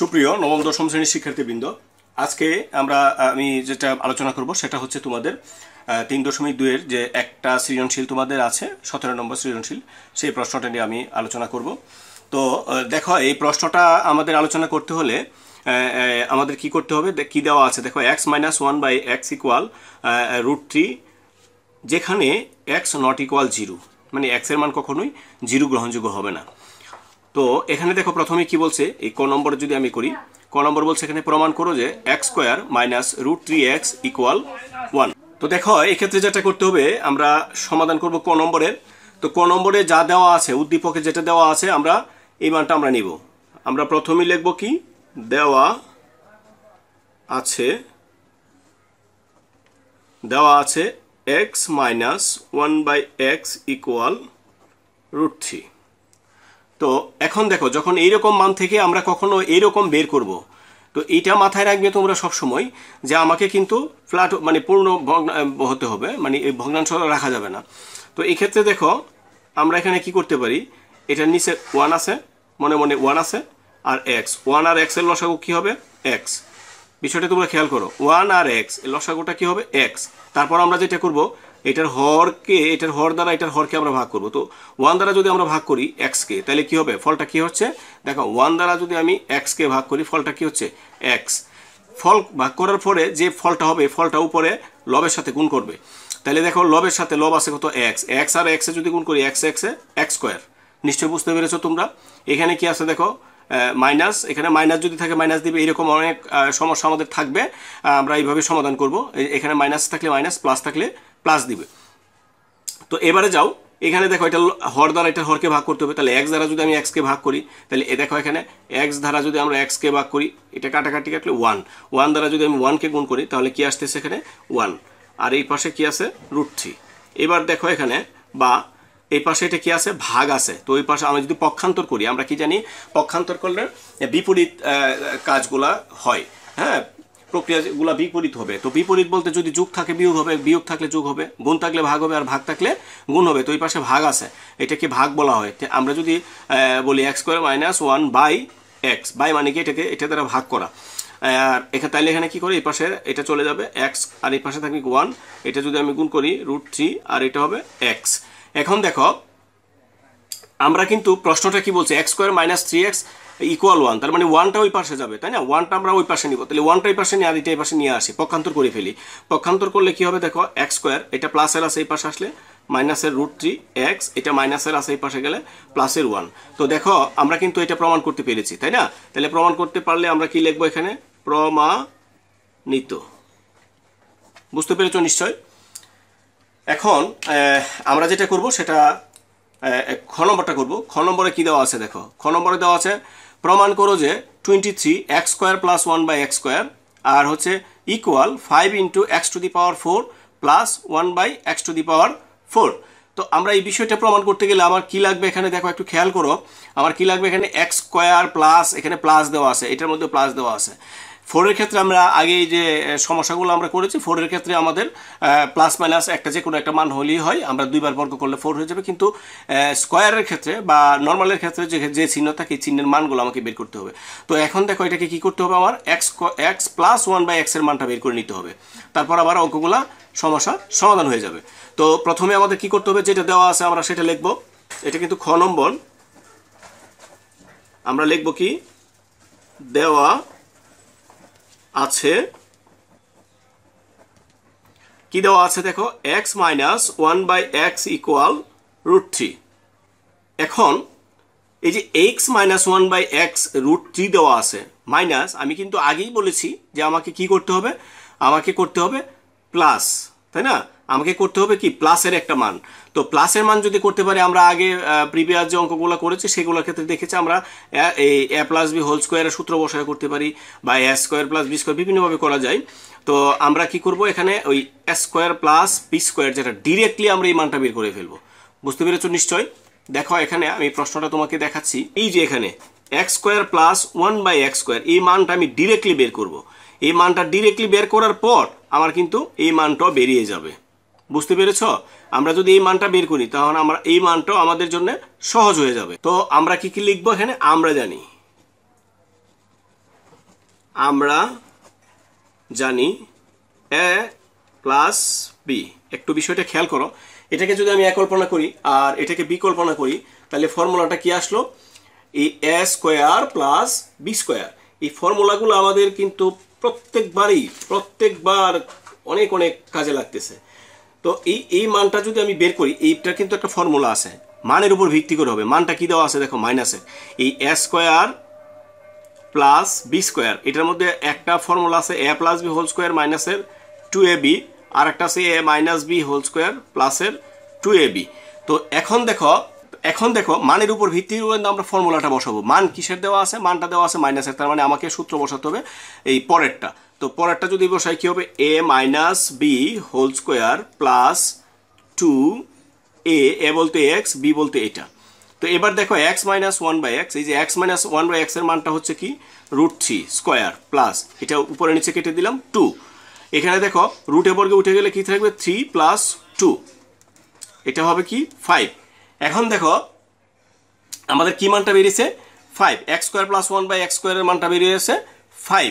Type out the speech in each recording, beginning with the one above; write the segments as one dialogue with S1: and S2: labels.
S1: সুপ্রিয় নবম, দশম শ্রেণির শিক্ষার্থীবৃন্দ, আজকে আমরা আমি যেটা আলোচনা করব সেটা হচ্ছে তোমাদের তিন দশমিক দুইয়ের যে একটা সৃজনশীল তোমাদের আছে, সতেরো নম্বর সৃজনশীল, সেই প্রশ্নটা নিয়ে আমি আলোচনা করব। তো দেখো, এই প্রশ্নটা আমাদের আলোচনা করতে হলে আমাদের কি করতে হবে? কি দেওয়া আছে? দেখো X minus one by X equal root three যেখানে এক্স নট ইকুয়াল জিরো মানে এক্সের মান কখনোই জিরো গ্রহণযোগ্য হবে না। তো এখানে দেখো প্রথমে কি বলছে? এই ক নম্বর যদি আমি করি, ক নম্বর বলছে এখানে প্রমাণ করো যে X square minus root three X equal one তো দেখো, এক্ষেত্রে যেটা করতে হবে, আমরা সমাধান করব ক নম্বরের তো ক নম্বরে যা দেওয়া আছে, উদ্দীপকে যেটা দেওয়া আছে, আমরা এই মানটা আমরা নিব। আমরা প্রথমেই লিখব কি? দেওয়া আছে দেওয়া আছে X minus one by X equal root three তো এখন দেখো, যখন এইরকম মান থেকে আমরা কখনো এইরকম বের করব, তো এইটা মাথায় রাখবে তোমরা সব সময় যে আমাকে কিন্তু ফ্ল্যাট মানে পূর্ণ ভগ্ন- হতে হবে মানে এই ভগ্নাংশ রাখা যাবে না। তো এই ক্ষেত্রে দেখো, আমরা এখানে কি করতে পারি এটার নিচে ওয়ান আছে, মনে মনে ওয়ান আছে, আর এক্স ওয়ান আর এক্সের লসাগু কি হবে? এক্স বিষয়টা তোমরা খেয়াল করো ওয়ান আর এক্সের লসাগুটা কি হবে? এক্স তারপর আমরা যেটা করব এটার হরকে, এটার হর দ্বারা এটার হরকে আমরা ভাগ করব। তো ওয়ান দ্বারা যদি আমরা ভাগ করি এক্সকে তাহলে কি হবে? ফলটা কি হচ্ছে? দেখো ওয়ান দ্বারা যদি আমি এক্সকে ভাগ করি, ফলটা কি হচ্ছে? এক্স ফল ভাগ করার পরে যে ফলটা হবে ফলটা উপরে লবের সাথে গুণ করবে। তাহলে দেখো, লবের সাথে লব আছে কত? এক্স এক্স আর এক্সে যদি গুণ করি এক্স এক্সে এক্স স্কোয়ার নিশ্চয়ই বুঝতে পেরেছ তোমরা? এখানে কি আছে দেখো? মাইনাস এখানে মাইনাস যদি থাকে মাইনাস দিবে। এরকম অনেক সমস্যা আমাদের থাকবে। আমরা এইভাবে সমাধান করব। এখানে মাইনাস থাকলে মাইনাস প্লাস থাকলে প্লাস দিবে। তো এবারে যাও, এখানে দেখো এটা হর দ্বারা এটা হরকে ভাগ করতে হবে, তাহলে এক্স দ্বারা যদি আমি এক্সকে ভাগ করি, তাহলে এ দেখো এখানে এক্স দ্বারা যদি আমরা এক্সকে ভাগ করি, এটা কাটাকাটি কাটলে ওয়ান ওয়ান দ্বারা যদি আমি ওয়ানকে গুণ করি, তাহলে কি আসতেছে এখানে? ওয়ান আর এই পাশে কি আছে? রুট থ্রি এবার দেখো এখানে, বা এই পাশে এটা কি আছে? ভাগ আছে। তো ওই পাশে আমরা যদি পক্ষান্তর করি, আমরা কি জানি? পক্ষান্তর করলে বিপরীত কাজগুলা হয়। হ্যাঁ? প্রক্রিয়াগুলো বিপরীত হবে। তো বিপরীত বলতে যদি যুগ থাকে, বিয়োগ হবে, বিয়োগ থাকলে যোগ হবে, গুণ থাকলে ভাগ হবে, আর ভাগ থাকলে গুণ হবে। তো এই পাশে ভাগ আছে। এটাকে ভাগ বলা হয়। আমরা যদি বলি X square minus one by X by মানে কি? এটাকে, এটা দ্বারা ভাগ করা। আর এখানে তাইলে এখানে কি করে? এই পাশে এটা চলে যাবে এক্স আর এই পাশে থাকবে ওয়ান এটা যদি আমি গুণ করি রুট থ্রি আর এটা হবে এক্স এখন দেখো, আমরা কিন্তু প্রশ্নটা কি বলছে? X square minus three X equal one তার মানে ওয়ানটা ওই পাশে যাবে, তাই না? ওয়ানটা আমরা ওই পাশে নিব, তাহলে ওয়ানটা এই পাশে নিয়ে আর এটা এই পাশে নিয়ে আসি, পক্ষান্তর করে ফেলি। পক্ষান্তর করলে কি হবে দেখো এক্স স্কোয়ার এটা প্লাসের আছে এই পাশে আসলে মাইনাসের রুট থ্রি এক্স এটা মাইনাসের আছে এই পাশে গেলে প্লাসের ওয়ান তো দেখো, আমরা কিন্তু এটা প্রমাণ করতে পেরেছি, তাই না? তাহলে প্রমাণ করতে পারলে আমরা কি লিখব এখানে? প্রমাণিত। বুঝতে পেরেছ নিশ্চয়? এখন আমরা যেটা করব সেটা খ নম্বরটা করব। খ নম্বরে কী দেওয়া আছে দেখো? খ নম্বরে দেওয়া আছে প্রমাণ করো যে twenty three X square plus one by X square আর হচ্ছে equal five into X to the power four plus one by X to the power four তো আমরা এই বিষয়টা প্রমাণ করতে গেলে আমার কি লাগবে এখানে দেখো একটু খেয়াল করো। আমার কি লাগবে এখানে এক্স স্কোয়ার প্লাস এখানে প্লাস দেওয়া আছে, এটার মধ্যে প্লাস দেওয়া আছে। ফোরের ক্ষেত্রে আমরা আগে যে সমস্যাগুলো আমরা করেছি ফোরের ক্ষেত্রে আমাদের প্লাস মাইনাস একটা যে কোনো একটা মান হলেই হয়, আমরা দুইবার বর্গ করলে ফোর হয়ে যাবে, কিন্তু স্কোয়ারের ক্ষেত্রে বা নর্মালের ক্ষেত্রে যে যে চিহ্ন থাকে, এই চিহ্নের মানগুলো আমাকে বের করতে হবে। তো এখন দেখো এটাকে কি করতে হবে আমার? X X plus one by এক্সের মানটা বের করে নিতে হবে। তারপর আবার অঙ্কগুলা সমস্যা সমাধান হয়ে যাবে। তো প্রথমে আমাদের কি করতে হবে? যেটা দেওয়া আছে আমরা সেটা লিখব। এটা কিন্তু খ নম্বর। আমরা লিখব কি? দেওয়া আছে। কি দেওয়া আছে দেখো? X minus one by X equal root three এখন এই যে X minus one by X root three দেওয়া আছে মাইনাস আমি কিন্তু আগেই বলেছি যে আমাকে কি করতে হবে? আমাকে করতে হবে প্লাস তাই না? আমাকে করতে হবে কি? প্লাসের একটা মান। তো প্লাসের মান যদি করতে পারি, আমরা আগে প্রিভিয়াস যে অঙ্কগুলো করেছি, সেগুলোর ক্ষেত্রে দেখেছি আমরা এই এ প্লাস বি হোল স্কোয়ারের সূত্র বসায় করতে পারি, বা A square plus B square বিভিন্নভাবে করা যায়। তো আমরা কি করব এখানে? ওই স্কোয়ার প্লাস বি স্কোয়ার যেটা ডিরেক্টলি আমরা এই মানটা বের করে ফেলব। বুঝতে পেরেছ নিশ্চয়? দেখো এখানে আমি প্রশ্নটা তোমাকে দেখাচ্ছি। এই যে এখানে X square plus one by X square এই মানটা আমি ডিরেক্টলি বের করব। এই মানটা ডিরেক্টলি বের করার পর, আমার কিন্তু এই মানটাও বেরিয়ে যাবে। বুঝতে পেরেছ? আমরা যদি এই মানটা বের করি, তাহলে আমরা এই মানটাও আমাদের জন্য সহজ হয়ে যাবে। তো আমরা কি কি লিখব এখানে? আমরা জানি। আমরা জানি এ প্লাস বি। একটু বিষয়টা খেয়াল করো। এটাকে যদি আমি কল্পনা করি আর এটাকে বি কল্পনা করি, তাহলে ফর্মুলাটা কি আসলো? এই A square plus B square. এই ফর্মুলাগুলো আমাদের কিন্তু প্রত্যেকবারই, প্রত্যেকবার অনেক অনেক কাজে লাগতেছে। তো এই এই মানটা যদি আমি বের করি এইটা কিন্তু একটা ফর্মুলা আছে। মানের উপর ভিত্তি করে হবে। মানটা কি দেওয়া আছে? দেখো মাইনাসে এই A square plus B square এটার মধ্যে একটা ফর্মুলা আছে A plus B whole square মাইনাসের টু এ বি আর একটা আছে A minus B whole square প্লাসের টু এ বি তো এখন দেখো এখন দেখো, মানের উপর ভিত্তি করে আমরা ফর্মুলাটা বসাবো। মান কিসের দেওয়া আছে? মানটা দেওয়া আছে মাইনাসের তার মানে আমাকে সূত্র বসাতে হবে এই পরেরটা। তো পরেরটা যদি বসাই, কি হবে? A minus B whole square plus two A A বলতে এক্স বি বলতে এটা। তো এবার দেখো X minus one by X এই যে এক্স মাইনাস ওয়ান বাই এক্সের মানটা হচ্ছে কি? রুট থ্রি স্কোয়ার প্লাস এটা উপরে নিচে কেটে দিলাম টু এখানে দেখো রুটে বর্গে উঠে গেলে কি থাকবে? থ্রি প্লাস টু এটা হবে কি? ফাইভ এখন দেখো, আমাদের কি মানটা বেরিয়েছে? Five X square plus one by X স্কোয়ারের মানটা বেরিয়েছে ফাইভ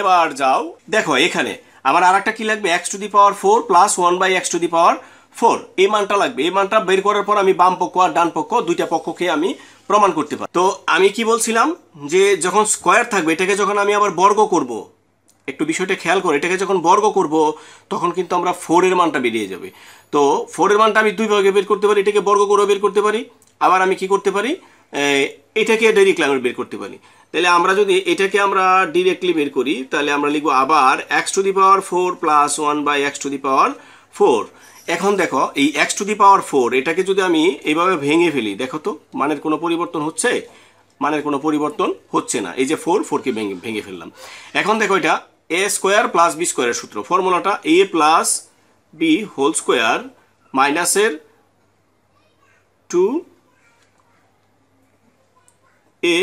S1: এবার যাও, দেখো এখানে। আমার আর একটা কি লাগবে? X to the power four plus one by X to the power four এই মানটা লাগবে। এই মানটা বের করার পর আমি বাম পক্ষ আর ডান পক্ষ দুইটা পক্ষকে আমি প্রমাণ করতে পারি। তো আমি কি বলছিলাম? যে যখন স্কোয়ার থাকবে, এটাকে যখন আমি আবার বর্গ করব, একটু বিষয়টা খেয়াল করে, এটাকে যখন বর্গ করব, তখন কিন্তু আমরা ফোরের মানটা বেরিয়ে যাবে। তো ফোরের মানটা আমি দুই ভাগে বের করতে পারি, এটাকে বর্গ করে বের করতে পারি। আবার আমি কি করতে পারি? এটাকে ডাইরেক্টলি আমি বের করতে পারি। তাহলে আমরা যদি এটাকে আমরা ডিরেক্টলি বের করি, তাহলে আমরা লিখব আবার X to the power four plus one by X to the power four এখন দেখো, এই X to the power four এটাকে যদি আমি এইভাবে ভেঙে ফেলি, দেখো তো, মানের কোনো পরিবর্তন হচ্ছে? মানের কোনো পরিবর্তন হচ্ছে না। এই যে ফোর ফোরকে ভেঙে ভেঙে ফেললাম। এখন দেখো এটা এ স্কোয়ার প্লাস বি স্কোয়ারের সূত্র। ফর্মুলাটা A plus B whole square মাইনাসের টু এ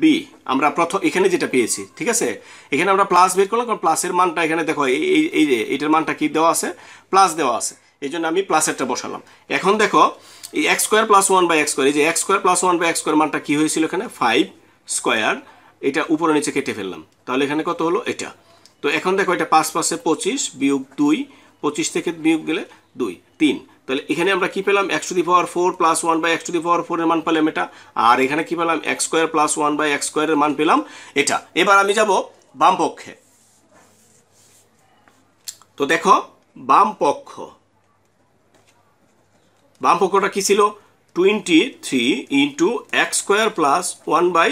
S1: বি আমরা প্রথম এখানে যেটা পেয়েছি, ঠিক আছে? এখানে আমরা প্লাস বের করলাম, কারণ প্লাসের মানটা এখানে দেখো, এই এই যে, এটার মানটা কি দেওয়া আছে? প্লাস দেওয়া আছে। এই জন্য আমি প্লাসেরটা বসালাম। এখন দেখো, এই x square plus one by x square এই যে x square plus one by x square মানটা কী হয়েছিল এখানে? ফাইভ স্কোয়ার এটা উপরে নিচে কেটে ফেললাম। তাহলে এখানে কত হলো? এটা। তো এখন দেখো, এটা পাঁচ পাশে পঁচিশ বিয়োগ দুই, পঁচিশ থেকে বিয়োগ গেলে দুই, তিন। তাহলে এখানে আমরা কি পেলাম? X to the power four plus one by x to the power ফোরের মান পেলাম এটা। আর এখানে কি পেলাম? X square plus one by x স্কোয়ারের মান পেলাম এটা। এবার আমি যাব বাম পক্ষে। তো দেখো, বাম পক্ষ। বাম পক্ষটা কি ছিল? Twenty three into x square plus one by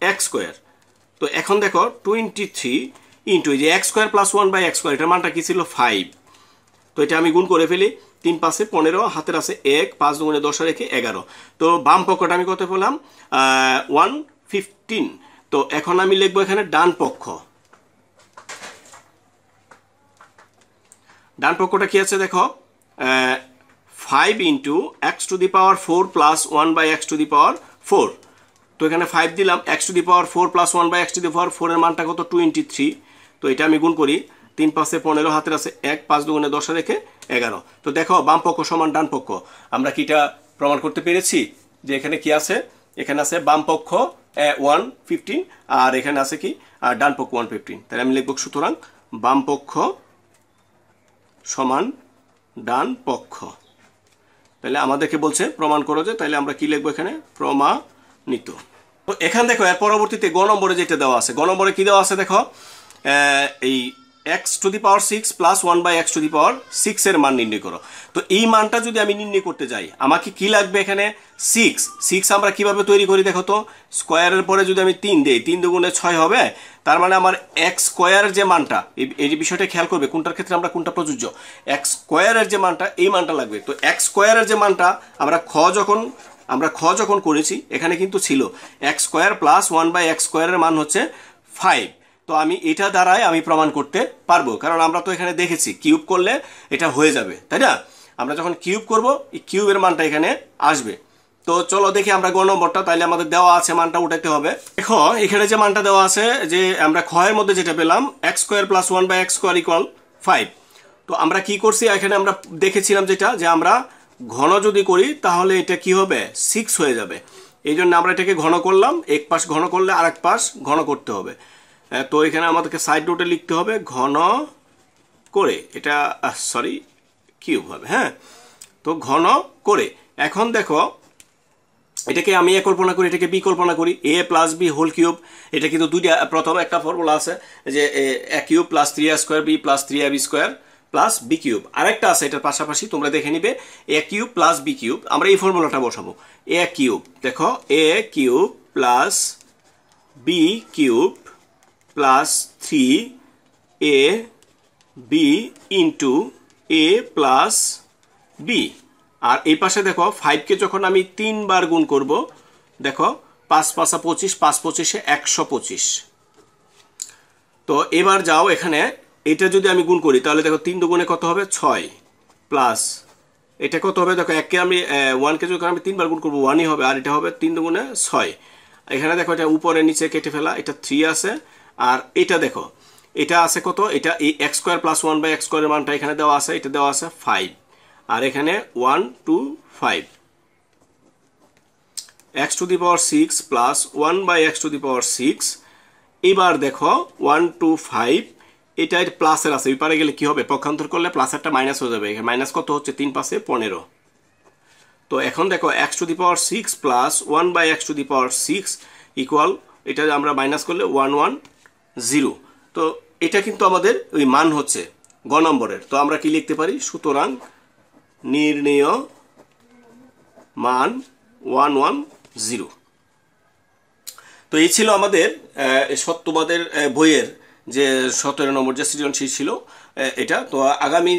S1: x square তো এখন দেখো টোয়েন্টি থ্রি ইন্টু এই যে x square plus one by x square এটার মানটা কি ছিল? ফাইভ তো এটা আমি গুণ করে ফেলি। তিন পাশে পনেরো, হাতের আছে এক, পাঁচ দুগুণে দশ রেখে এগারো। তো বাম পক্ষটা আমি কত পেলাম? ওয়ান ফিফটিন তো এখন আমি লিখব এখানে ডান পক্ষ। ডান পক্ষটা কি আছে দেখো? Five into x to the power four plus one by x to the power four তো এখানে ফাইভ দিলাম x to the power four plus one by x to the power ফোরের মানটা কত? টোয়েন্টি থ্রি তো এটা আমি গুণ করি। তিন পাশে পনেরো, হাতের আছে এক, পাঁচ দুগুণে দশ রেখে এগারো। তো দেখো, বাম পক্ষ সমান ডান পক্ষ। আমরা কি এটা প্রমাণ করতে পেরেছি যে এখানে কি আছে? এখানে আছে বাম পক্ষ ওয়ান, ফিফটিন, আর এখানে আছে কি? আর ডান পক্ষ, ওয়ান, ফিফটিন। তাহলে আমি লিখব সুতরাং বাম পক্ষ সমান ডান পক্ষ। তাহলে আমাদেরকে বলছে, প্রমাণ করো যে, তাহলে আমরা কি লিখব এখানে? প্রমাণিত। তো এখান দেখো, এর পরবর্তীতে গ নম্বরে যেটা দেওয়া আছে, গ নম্বরে কি দেওয়া আছে দেখো? এই x to the power six plus one by x to the power সিক্সের মান নির্ণয় করো। তো এই মানটা যদি আমি নির্ণয় করতে যাই, আমাকে কি লাগবে এখানে? সিক্স সিক্স আমরা কীভাবে তৈরি করি দেখো তো? স্কোয়ারের পরে যদি আমি তিন দিই, তিন দুগুণে ছয় হবে, তার মানে আমার এক্স স্কোয়ারের যে মানটা, এই বিষয়টা খেয়াল করবে, কোনটার ক্ষেত্রে আমরা কোনটা প্রযোজ্য? এক্স স্কোয়ারের যে মানটা, এই মানটা লাগবে। তো এক্স স্কোয়ারের যে মানটা, আমরা খ যখন, আমরা খ যখন করেছি, এখানে কিন্তু ছিল। X square plus one by x স্কোয়ারের মান হচ্ছে ফাইভ তো আমি এটা দ্বারাই আমি প্রমাণ করতে পারব। কারণ আমরা তো এখানে দেখেছি, কিউব করলে এটা হয়ে যাবে, তাই না? আমরা যখন কিউব করব, এই কিউবের মানটা এখানে আসবে। তো চলো দেখি আমরা গ নম্বরটা, তাইলে আমাদের দেওয়া আছে মানটা উঠাইতে হবে। দেখো এখানে যে মানটা দেওয়া আছে, যে আমরা ক্ষয়ের মধ্যে যেটা পেলাম x square plus one by x square equal five তো আমরা কি করছি, এখানে আমরা দেখেছিলাম যেটা, যে আমরা ঘন যদি করি, তাহলে এটা কি হবে? সিক্স হয়ে যাবে। এই জন্য আমরা এটাকে ঘন করলাম, এক পাশ ঘন করলে আর এক পাশ ঘন করতে হবে। তো এখানে আমাদেরকে সাইড নোটে লিখতে হবে ঘন করে। এটা সরি কিউব হবে হ্যাঁ? তো ঘন করে। এখন দেখো, এটাকে আমি এ কল্পনা করি, এটাকে বি কল্পনা করি, a plus b whole cube এটা কিন্তু দুইটা, প্রথম একটা ফর্মুলা আছে যে a cube plus three a square b plus three a b square plus b cube আরেকটা আছে, এটার পাশাপাশি তোমরা দেখে নিবে, a cube plus b cube আমরা এই ফর্মুলাটা বসাবো। এ কিউব দেখো, a cube plus b cube plus three a b into a plus b আর এই পাশে দেখো ফাইভকে যখন আমি তিনবার গুণ করব, দেখো, পাঁচ পাঁচা পঁচিশ, পাঁচ পঁচিশে একশো পঁচিশ। তো এবার যাও এখানে, এটা যদি আমি গুণ করি, তাহলে দেখো, তিন দুগুণে কত হবে? ছয় প্লাস এটা কত হবে? দেখো এককে আমি ওয়ানকে যখন আমি তিনবার গুণ করব ওয়ানই হবে, আর এটা হবে তিন দুগুণে ছয়। এখানে দেখো, এটা উপরে, নিচে কেটে ফেলা, এটা থ্রি আছে। আর এটা দেখো, এটা আছে কত? এটা এই x square plus one by x স্কোয়ারের মানটা এখানে দেওয়া আছে, এটা দেওয়া আছে ফাইভ আর এখানে one two five x to the power six plus one by x to the power six এবার দেখো ওয়ান টু ফাইভ এটা প্লাসের আছে। বিপারে গেলে কি হবে? পক্ষান্তর করলে প্লাসেরটা মাইনাস হয়ে যাবে। মাইনাস কত হচ্ছে? তিন পাশে পনেরো। তো এখন দেখো x to the power six plus one by x to the power six equal এটা আমরা মাইনাস করলে ওয়ান ওয়ান জিরো। তো এটা কিন্তু আমাদের ওই মান হচ্ছে গ নম্বরের। তো আমরা কি লিখতে পারি? সুতরাং নির্ণেয় মান ওয়ান ওয়ান জিরো। তো এই ছিল আমাদের সত্যবাদের বইয়ের যে সতেরো নম্বর যে সৃজনশীল ছিল এটা। তো আগামী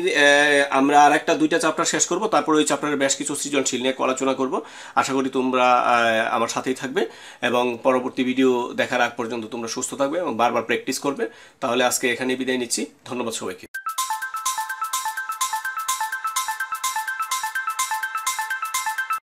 S1: আমরা আর একটা দুইটা চ্যাপ্টার শেষ করব, তারপরে ওই চ্যাপ্টারের বেশ কিছু সৃজনশীল নিয়ে আলোচনা করব। আশা করি তোমরা আমার সাথেই থাকবে এবং পরবর্তী ভিডিও দেখার আগ পর্যন্ত তোমরা সুস্থ থাকবে এবং বারবার প্র্যাকটিস করবে। তাহলে আজকে এখানে বিদায় নিচ্ছি। ধন্যবাদ সবাইকে।